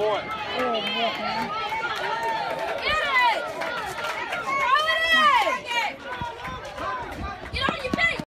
โอ้ยโอ้หมวกนะ